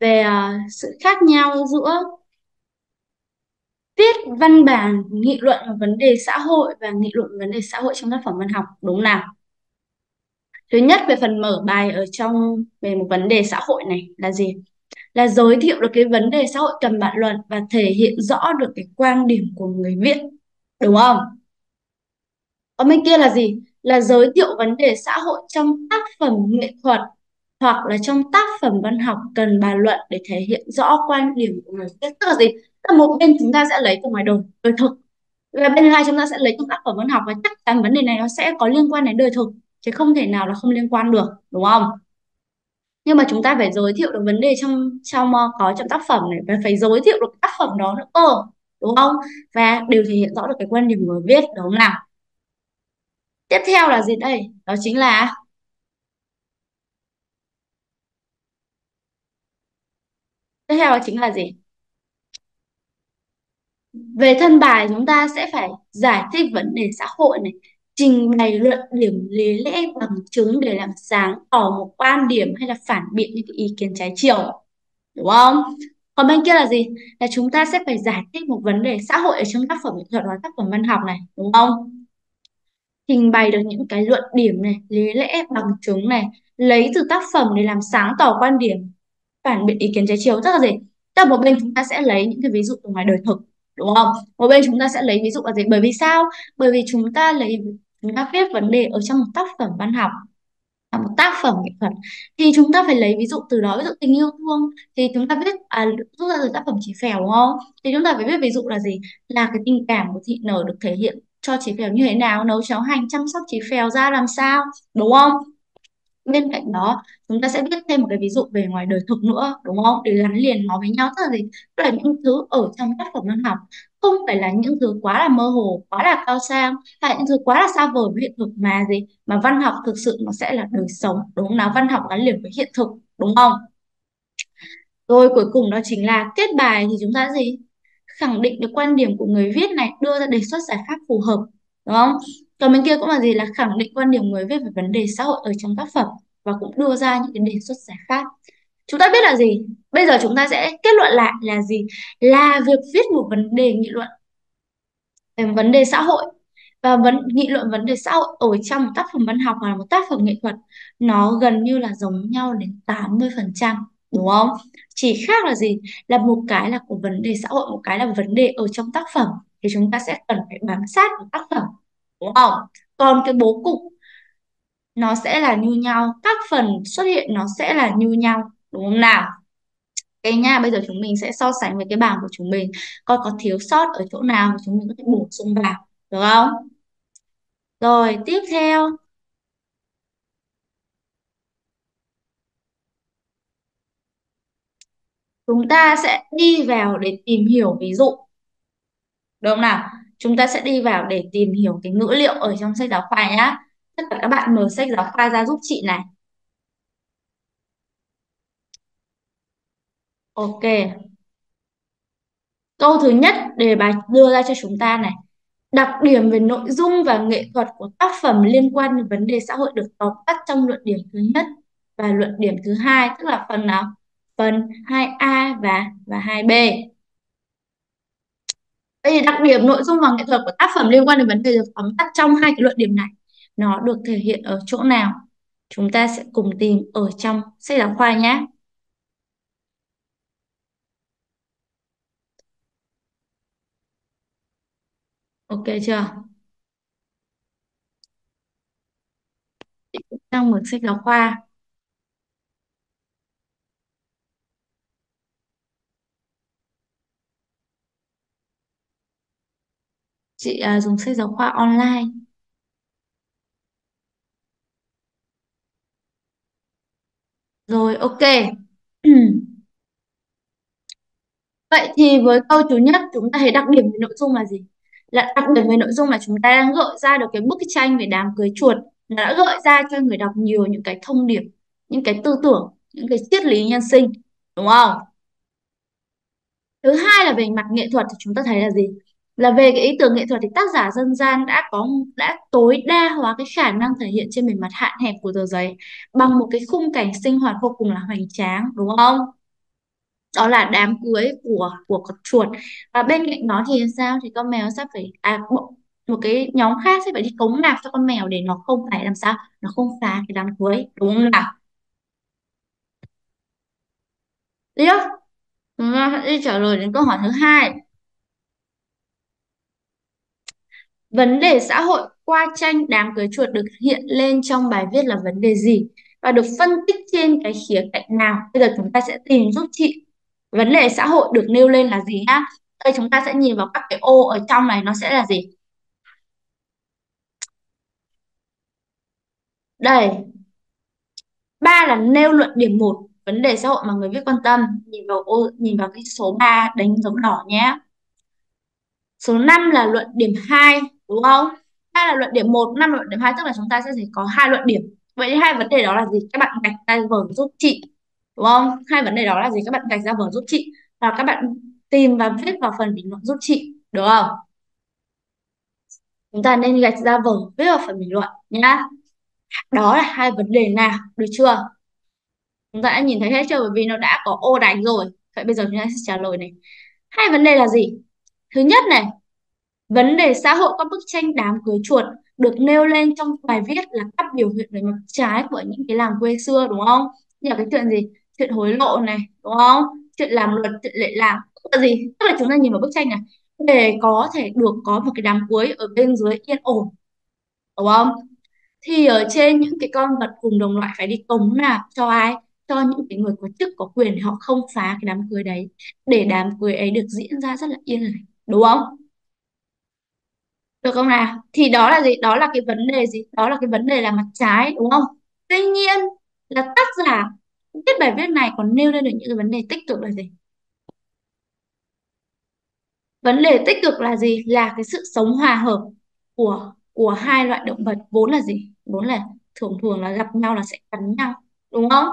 về à, sự khác nhau giữa viết văn bản, nghị luận về vấn đề xã hội và nghị luận về vấn đề xã hội trong tác phẩm văn học đúng nào? Thứ nhất về phần mở bài ở trong, về một vấn đề xã hội này là gì? Là giới thiệu được cái vấn đề xã hội cần bàn luận và thể hiện rõ được cái quan điểm của người viết. Đúng không? Còn bên kia là gì? Là giới thiệu vấn đề xã hội trong tác phẩm nghệ thuật hoặc là trong tác phẩm văn học cần bàn luận để thể hiện rõ quan điểm của người viết. Tức là gì? Tức là một bên chúng ta sẽ lấy từ ngoài đời, đời thực. Và bên thứ hai chúng ta sẽ lấy trong tác phẩm văn học và chắc chắn vấn đề này nó sẽ có liên quan đến đời thực chứ không thể nào là không liên quan được đúng không? Nhưng mà chúng ta phải giới thiệu được vấn đề trong trong ờ, có trong tác phẩm này và phải giới thiệu được tác phẩm đó nữa cơ đúng không? Và đều thể hiện rõ được cái quan điểm của người viết đúng không nào? Tiếp theo là gì đây? Đó chính là tiếp theo chính là gì? Về thân bài chúng ta sẽ phải giải thích vấn đề xã hội này, trình bày luận điểm lý lẽ bằng chứng để làm sáng tỏ một quan điểm hay là phản biện những cái ý kiến trái chiều, đúng không? Còn bên kia là gì? Là chúng ta sẽ phải giải thích một vấn đề xã hội ở trong tác phẩm nghệ thuật và tác phẩm văn học này, đúng không? Trình bày được những cái luận điểm này, lý lẽ bằng chứng này, lấy từ tác phẩm để làm sáng tỏ quan điểm phản biện ý kiến trái chiều. Tức là gì tức là một bên chúng ta sẽ lấy những cái ví dụ từ ngoài đời thực đúng không? Một bên chúng ta sẽ lấy ví dụ là gì? Bởi vì sao? Bởi vì chúng ta lấy chúng ta viết vấn đề ở trong một tác phẩm văn học là một tác phẩm nghệ thuật. Thì chúng ta phải lấy ví dụ từ đó ví dụ tình yêu thương. Thì chúng ta viết à, rút ra từ tác phẩm Chí Phèo đúng không? Thì chúng ta phải viết ví dụ là gì? Là cái tình cảm của thị nở được thể hiện cho Chí Phèo như thế nào? Nấu cháo hành chăm sóc Chí Phèo ra làm sao? Đúng không? Bên cạnh đó, chúng ta sẽ viết thêm một cái ví dụ về ngoài đời thực nữa, đúng không? Để gắn liền nó với nhau. Tức là gì? Tức là những thứ ở trong tác phẩm văn học không phải là những thứ quá là mơ hồ, quá là cao sang, hay những thứ quá là xa vời với hiện thực mà gì? Mà văn học thực sự nó sẽ là đời sống, đúng không nào? Văn học gắn liền với hiện thực, đúng không? Rồi cuối cùng đó chính là kết bài thì chúng ta gì? Khẳng định được quan điểm của người viết này, đưa ra đề xuất giải pháp phù hợp, đúng không? Còn bên kia cũng là gì? Là khẳng định quan điểm người viết về vấn đề xã hội ở trong tác phẩm và cũng đưa ra những cái đề xuất giải pháp. Chúng ta biết là gì? Bây giờ chúng ta sẽ kết luận lại là gì? Là việc viết một vấn đề nghị luận về vấn đề xã hội và vấn nghị luận vấn đề xã hội ở trong một tác phẩm văn học hoặc là một tác phẩm nghệ thuật nó gần như là giống nhau đến 80% đúng không? Chỉ khác là gì? Là một cái là của vấn đề xã hội, một cái là vấn đề ở trong tác phẩm. Thì chúng ta sẽ cần phải bám sát vào tác phẩm đúng không? Còn cái bố cục nó sẽ là như nhau, các phần xuất hiện nó sẽ là như nhau. Đúng không nào? cái nha bây giờ chúng mình sẽ so sánh với cái bảng của chúng mình. Coi có thiếu sót ở chỗ nào thì chúng mình có thể bổ sung vào được không? Rồi tiếp theo. Chúng ta sẽ đi vào để tìm hiểu ví dụ. Đúng không nào? Chúng ta sẽ đi vào để tìm hiểu cái ngữ liệu ở trong sách giáo khoa nhá tất cả các bạn mở sách giáo khoa ra giúp chị này ok câu thứ nhất đề bài đưa ra cho chúng ta này Đặc điểm về nội dung và nghệ thuật của tác phẩm liên quan đến vấn đề xã hội được tóm tắt trong luận điểm thứ nhất và luận điểm thứ hai, tức là phần nào? Phần 2A và và 2B. Vậy thì đặc điểm nội dung và nghệ thuật của tác phẩm liên quan đến vấn đề được tóm tắt trong hai cái luận điểm này, nó được thể hiện ở chỗ nào? Chúng ta sẽ cùng tìm ở trong sách giáo khoa nhé. Ok chưa? Đang mở sách giáo khoa. Chị à, dùng sách giáo khoa online. Rồi ok. Vậy thì với câu thứ nhất chúng ta thấy đặc điểm về nội dung là gì? Là đặc điểm về nội dung là chúng ta đang gợi ra được cái bức tranh về đám cưới chuột nó đã gợi ra cho người đọc nhiều những cái thông điệp, những cái tư tưởng, những cái triết lý nhân sinh, đúng không? Thứ hai là về mặt nghệ thuật thì chúng ta thấy là gì? Là về cái ý tưởng nghệ thuật thì tác giả dân gian đã có đã tối đa hóa cái khả năng thể hiện trên bề mặt hạn hẹp của tờ giấy bằng một cái khung cảnh sinh hoạt vô cùng là hoành tráng, đúng không? đó là đám cưới của của con chuột. Và bên cạnh đó thì sao? Thì con mèo sẽ phải à một, một cái nhóm khác sẽ phải đi cống nạp cho con mèo để nó không phải làm sao? Nó không phá cái đám cưới đúng không nào? Đi chúng ta đi trả lời đến câu hỏi thứ hai. Vấn đề xã hội qua tranh đám cưới chuột được hiện lên trong bài viết là vấn đề gì? Và được phân tích trên cái khía cạnh nào? Bây giờ chúng ta sẽ tìm giúp chị. Vấn đề xã hội được nêu lên là gì nhá? Đây chúng ta sẽ nhìn vào các cái ô ở trong này nó sẽ là gì? Đây. Ba là nêu luận điểm một, vấn đề xã hội mà người viết quan tâm. Nhìn vào ô, nhìn vào cái số 3 đánh dấu đỏ nhé. Số 5 là luận điểm 2 đúng không? Hai là luận điểm một, năm luận điểm hai, tức là chúng ta sẽ có hai luận điểm. Vậy thì hai vấn đề đó là gì? Các bạn gạch ra vở giúp chị đúng không? Hai vấn đề đó là gì? Các bạn gạch ra vở giúp chị và các bạn tìm và viết vào phần bình luận giúp chị được không? Chúng ta nên gạch ra vở viết vào phần bình luận nhá. Đó là hai vấn đề nào được chưa? Chúng ta đã nhìn thấy hết chưa? Bởi vì nó đã có ô đánh rồi. Vậy bây giờ chúng ta sẽ trả lời này. Hai vấn đề là gì? Thứ nhất này vấn đề xã hội qua bức tranh đám cưới chuột được nêu lên trong bài viết là các biểu hiện về mặt trái của những cái làng quê xưa, đúng không? Như là cái chuyện gì? Chuyện hối lộ này, đúng không? Chuyện làm luật, chuyện lệ làng tức là gì? Tức là chúng ta nhìn vào bức tranh này, để có thể được có một cái đám cưới ở bên dưới yên ổn, đúng không? Thì ở trên những cái con vật cùng đồng loại phải đi cống nạp cho ai? Cho những cái người có chức, có quyền họ không phá cái đám cưới đấy, để đám cưới ấy được diễn ra rất là yên lành, đúng không? Được không nào? Thì đó là gì? Đó là cái vấn đề gì? Đó là cái vấn đề là mặt trái, đúng không? Tuy nhiên là tác giả viết bài viết này còn nêu lên được những cái vấn đề tích cực là gì? Vấn đề tích cực là gì? Là cái sự sống hòa hợp của của hai loại động vật. Vốn là gì? Vốn là thường thường là gặp nhau là sẽ cắn nhau, đúng không?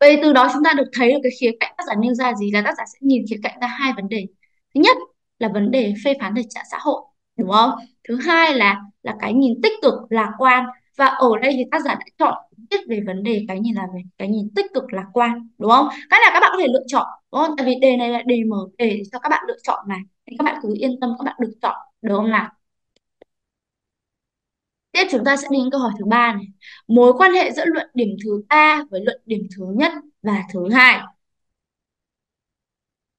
Vậy từ đó chúng ta được thấy được cái khía cạnh tác giả nêu ra gì là tác giả sẽ nhìn khía cạnh ra hai vấn đề. Thứ nhất là vấn đề phê phán thể trạng xã hội đúng không? Thứ hai là là cái nhìn tích cực, lạc quan. Và ở đây thì tác giả đã chọn viết về vấn đề cái nhìn là về cái nhìn tích cực, lạc quan, đúng không? Cái này các bạn có thể lựa chọn, đúng không? Tại vì đề này là đề mở đề cho các bạn lựa chọn này. Thì các bạn cứ yên tâm các bạn được chọn, được không nào? Tiếp chúng ta sẽ đến câu hỏi thứ ba này. Mối quan hệ giữa luận điểm thứ ba với luận điểm thứ nhất và thứ hai.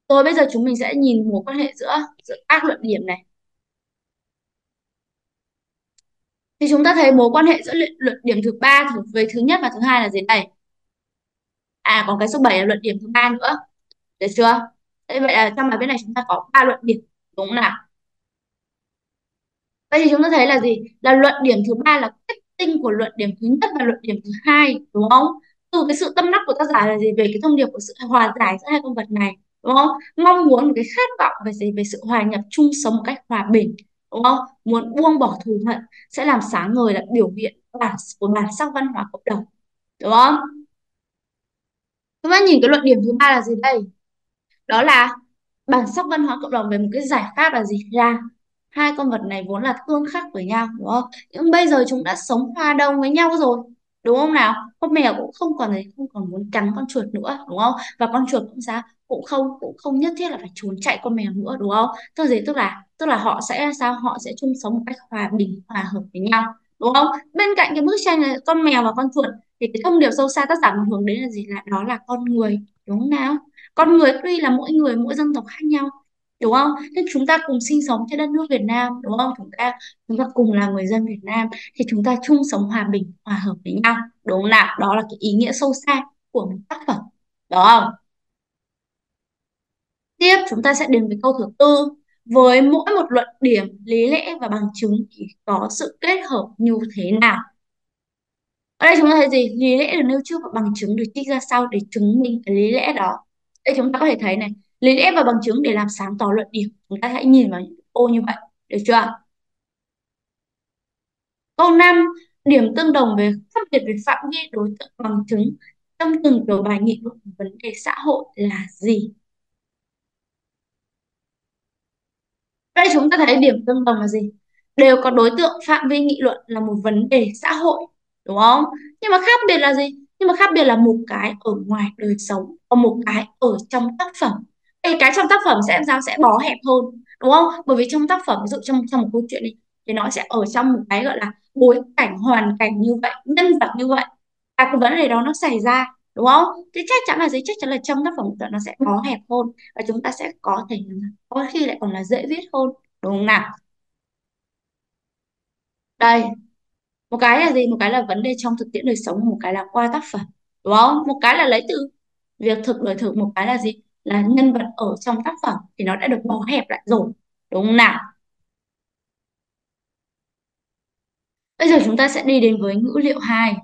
Rồi bây giờ chúng mình sẽ nhìn mối quan hệ giữa giữa các luận điểm này. Thì chúng ta thấy mối quan hệ giữa luận, điểm thứ ba với về thứ nhất và thứ hai là gì đây à còn cái số 7 là luận điểm thứ ba nữa. Được chưa? Thế vậy là trong bài viết này chúng ta có ba luận điểm đúng không nào? Vậy thì chúng ta thấy là gì? Là luận điểm thứ ba là kết tinh của luận điểm thứ nhất và luận điểm thứ hai đúng không? Từ cái sự tâm đắc của tác giả là gì? Về cái thông điệp của sự hòa giải giữa hai con vật này đúng không? Mong muốn một cái khát vọng về gì? Về sự hòa nhập chung sống một cách hòa bình đúng không? Muốn buông bỏ thù hận sẽ làm sáng ngời là biểu hiện bản, của bản sắc văn hóa cộng đồng, đúng không? Chúng ta nhìn cái luận điểm thứ ba là gì đây? Đó là bản sắc văn hóa cộng đồng về một cái giải pháp là gì? Ra? hai con vật này vốn là tương khắc với nhau, đúng không? Nhưng bây giờ chúng đã sống hòa đồng với nhau rồi đúng không nào? Con mèo cũng không còn thấy không còn muốn cắn con chuột nữa, đúng không? Và con chuột cũng sao? Cũng không cũng không nhất thiết là phải trốn chạy con mèo nữa, đúng không? Tức là gì? Tức là tức là họ sẽ sao? Họ sẽ chung sống một cách hòa bình, hòa hợp với nhau, đúng không? Bên cạnh cái bức tranh là con mèo và con chuột thì cái thông điệp sâu xa tác giả muốn hướng đến là gì? Là đó là con người, đúng không nào? Con người tuy là mỗi người, mỗi dân tộc khác nhau đúng không? Nên chúng ta cùng sinh sống trên đất nước Việt Nam, đúng không? Chúng ta chúng ta cùng là người dân Việt Nam thì chúng ta chung sống hòa bình, hòa hợp với nhau, đúng không nào? Đó là cái ý nghĩa sâu xa của một tác phẩm, đúng không? Tiếp, chúng ta sẽ đến với câu thứ tư. Với mỗi một luận điểm, lý lẽ và bằng chứng thì có sự kết hợp như thế nào? Ở đây chúng ta thấy gì? Lý lẽ được nêu trước và bằng chứng được trích ra sau để chứng minh cái lý lẽ đó. Đây chúng ta có thể thấy này lý lẽ và bằng chứng để làm sáng tỏ luận điểm. Chúng ta hãy nhìn vào những ô như vậy. Được chưa? Câu 5 điểm tương đồng về khác biệt về phạm vi đối tượng bằng chứng trong từng kiểu bài nghị luận vấn đề xã hội là gì? Đây chúng ta thấy điểm tương đồng là gì? Đều có đối tượng phạm vi nghị luận là một vấn đề xã hội, đúng không? Nhưng mà khác biệt là gì? Nhưng mà khác biệt là một cái ở ngoài đời sống và một cái ở trong tác phẩm. Ê, cái trong tác phẩm sẽ làm sao sẽ bó hẹp hơn đúng không? Bởi vì trong tác phẩm ví dụ trong trong một câu chuyện này thì nó sẽ ở trong một cái gọi là bối cảnh hoàn cảnh như vậy nhân vật như vậy. Và cái vấn đề đó nó xảy ra đúng không? Thì chắc chắn là giấy chắc chắn là trong tác phẩm của nó sẽ bó hẹp hơn và chúng ta sẽ có thể có khi lại còn là dễ viết hơn đúng không nào? Đây một cái là gì? Một cái là vấn đề trong thực tiễn đời sống một cái là qua tác phẩm đúng không? Một cái là lấy từ việc thực đời thực một cái là gì? Là nhân vật ở trong tác phẩm thì nó đã được bó hẹp lại rồi, đúng không nào? Bây giờ chúng ta sẽ đi đến với ngữ liệu 2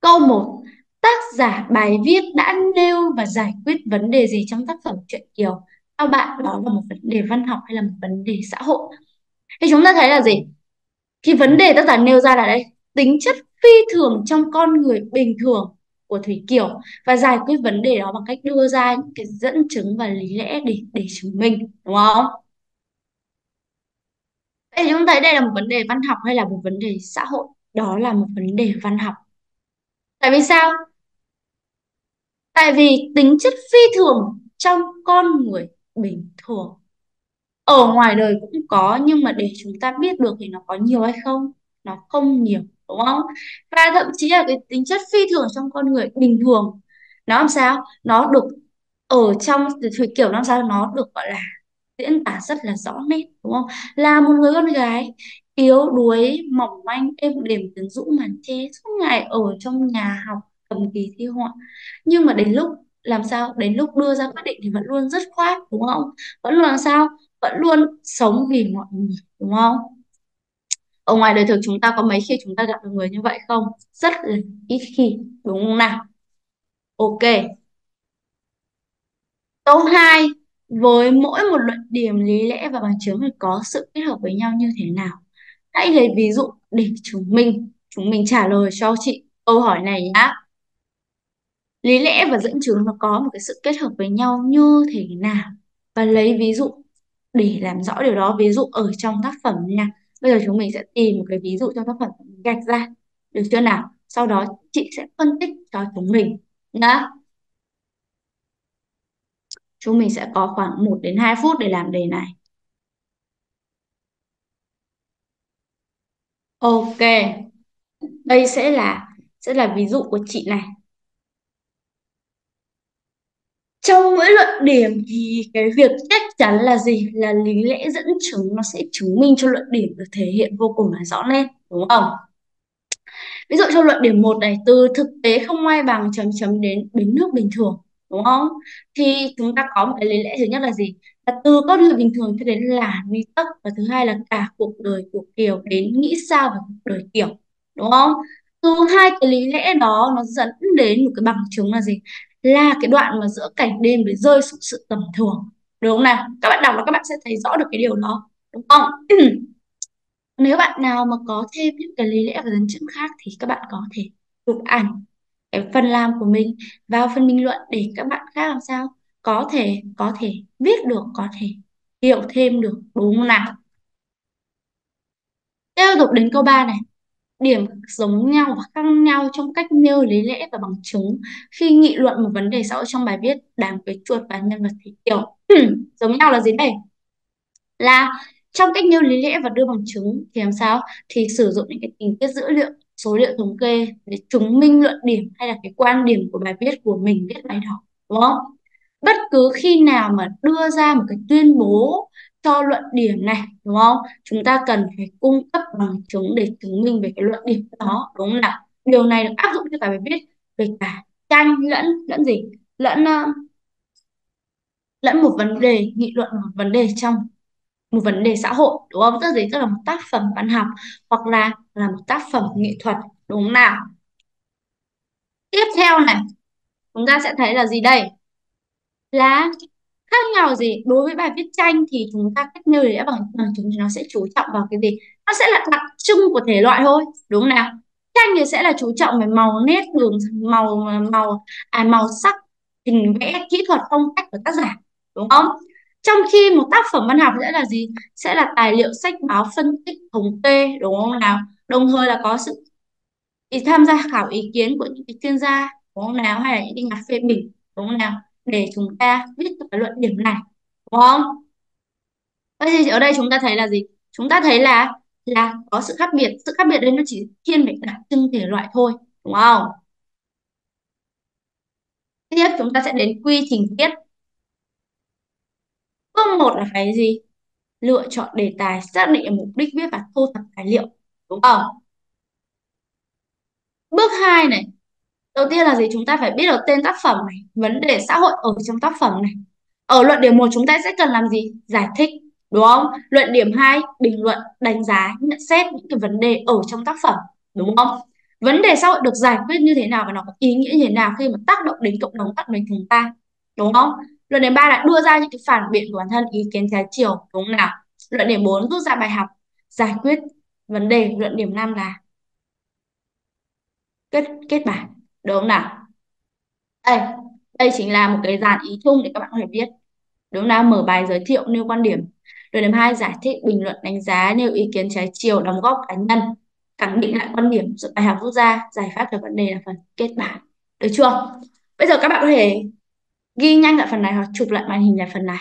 câu 1 tác giả bài viết đã nêu và giải quyết vấn đề gì trong tác phẩm truyện Kiều? Các bạn, đó là một vấn đề văn học hay là một vấn đề xã hội? Thì chúng ta thấy là gì? Khi vấn đề tác giả nêu ra là đây, tính chất phi thường trong con người bình thường của Thủy Kiều và giải quyết vấn đề đó bằng cách đưa ra những cái dẫn chứng và lý lẽ để để chứng minh, đúng không? Vậy chúng thấy đây là một vấn đề văn học hay là một vấn đề xã hội? Đó là một vấn đề văn học. Tại vì sao? Tại vì tính chất phi thường trong con người bình thường ở ngoài đời cũng có, nhưng mà để chúng ta biết được thì nó có nhiều hay không, nó không nhiều đúng không? Và thậm chí là cái tính chất phi thường trong con người bình thường, nó làm sao? Nó được ở trong thủy kiểu làm sao? Nó được, gọi là, diễn tả rất là rõ nét, đúng không? Là một người con gái yếu đuối, mỏng manh, êm đềm, quyến rũ màn che suốt ngày ở trong nhà học, cầm kỳ thi họa nhưng mà đến lúc, làm sao? Đến lúc đưa ra quyết định thì vẫn luôn rất khoát, đúng không? Vẫn luôn làm sao? Vẫn luôn sống vì mọi người, đúng không? Ở ngoài đời thực chúng ta có mấy khi chúng ta gặp được người như vậy không? Rất là ít khi, đúng không nào? Ok. Câu 2 với mỗi một luận điểm lý lẽ và bằng chứng thì có sự kết hợp với nhau như thế nào? Hãy lấy ví dụ để chúng mình chúng mình trả lời cho chị câu hỏi này nhá. Lý lẽ và dẫn chứng nó có một cái sự kết hợp với nhau như thế nào? Và lấy ví dụ để làm rõ điều đó. Ví dụ ở trong tác phẩm nha bây giờ chúng mình sẽ tìm một cái ví dụ trong tác phẩm gạch ra. Được chưa nào? Sau đó chị sẽ phân tích cho chúng mình. Nhá. Chúng mình sẽ có khoảng 1 đến 2 phút để làm đề này. Ok. Đây sẽ là sẽ là ví dụ của chị này trong mỗi luận điểm thì cái việc chắc chắn là gì? Là lý lẽ dẫn chứng nó sẽ chứng minh cho luận điểm được thể hiện vô cùng là rõ nét, đúng không? Ví dụ trong luận điểm 1 này, từ thực tế không ai bằng chấm chấm đến bến nước bình thường, đúng không? Thì chúng ta có một cái lý lẽ thứ nhất là gì? Là từ con người bình thường cho đến là nguy tắc, và thứ hai là cả cuộc đời của Kiều đến nghĩ sao về cuộc đời Kiều, đúng không? Từ hai cái lý lẽ đó nó dẫn đến một cái bằng chứng là gì? Là cái đoạn mà giữa cảnh đêm để rơi xuống sự tầm thường. Đúng không nào? Các bạn đọc là các bạn sẽ thấy rõ được cái điều đó, đúng không? Nếu bạn nào mà có thêm những cái lý lẽ và dẫn chứng khác thì các bạn có thể chụp ảnh cái phần làm của mình vào phần bình luận để các bạn khác làm sao có thể có thể viết được, có thể hiểu thêm được, đúng không nào? Tiếp tục đến câu 3 này điểm giống nhau và khác nhau trong cách nêu lý lẽ và bằng chứng. Khi nghị luận một vấn đề xã hội trong bài viết đàm với chuột và nhân vật thủy kiểu giống nhau là gì đây? Là trong cách nêu lý lẽ và đưa bằng chứng thì làm sao? Thì sử dụng những cái tình tiết dữ liệu, số liệu thống kê để chứng minh luận điểm hay là cái quan điểm của bài viết của mình viết bài đó, đúng không? Bất cứ khi nào mà đưa ra một cái tuyên bố cho luận điểm này đúng không? Chúng ta cần phải cung cấp bằng chứng để chứng minh về cái luận điểm đó đúng không nào? Điều này được áp dụng cho cả bài viết về cả tranh lẫn lẫn gì? Lẫn uh, lẫn một vấn đề nghị luận một vấn đề trong một vấn đề xã hội đúng không? Tức là gì? Tức là một tác phẩm văn học hoặc là là một tác phẩm nghệ thuật đúng không nào? Tiếp theo này chúng ta sẽ thấy là gì đây? Là khác nhau gì? Đối với bài viết tranh thì chúng ta cách nêu để bằng bằng chứng thì nó sẽ chú trọng vào cái gì? Nó sẽ là đặc trưng của thể loại thôi, đúng không nào? Tranh thì sẽ là chú trọng về màu nét, đường, màu màu à màu sắc, hình vẽ, kỹ thuật, phong cách của tác giả, đúng không? Trong khi một tác phẩm văn học sẽ là gì? Sẽ là tài liệu, sách báo, phân tích, thống kê, đúng không nào? Đồng thời là có sự tham gia, khảo ý kiến của những chuyên gia, đúng không nào? Hay là những cái nhà phê bình, đúng không nào? Để chúng ta viết cái luận điểm này, đúng không? Vậy thì ở đây chúng ta thấy là gì? Chúng ta thấy là là có sự khác biệt, sự khác biệt đấy nó chỉ thiên về đặc trưng thể loại thôi, đúng không? Tiếp chúng ta sẽ đến quy trình viết. Bước một là cái gì? Lựa chọn đề tài, xác định mục đích viết và thu thập tài liệu, đúng không? Bước hai này đầu tiên là gì? Chúng ta phải biết được tên tác phẩm này, vấn đề xã hội ở trong tác phẩm này. Ở luận điểm một chúng ta sẽ cần làm gì? Giải thích, đúng không? Luận điểm 2 bình luận, đánh giá, nhận xét những cái vấn đề ở trong tác phẩm, đúng không? Vấn đề xã hội được giải quyết như thế nào và nó có ý nghĩa như thế nào khi mà tác động đến cộng đồng, tác động đến chúng ta, đúng không? Luận điểm 3 là đưa ra những cái phản biện của bản thân, ý kiến trái chiều, đúng không nào? Luận điểm 4 rút ra bài học, giải quyết vấn đề. Luận điểm 5 là kết kết bản đúng không nào? Đây đây chính là một cái dàn ý chung để các bạn có thể viết. Đúng không nào? Mở bài giới thiệu nêu quan điểm. Rồi điểm hai, giải thích bình luận đánh giá nêu ý kiến trái chiều đóng góp cá nhân, khẳng định lại quan điểm rồi bài học rút ra, giải pháp cho vấn đề là phần kết bản được chưa? Bây giờ các bạn có thể ghi nhanh lại phần này hoặc chụp lại màn hình lại phần này.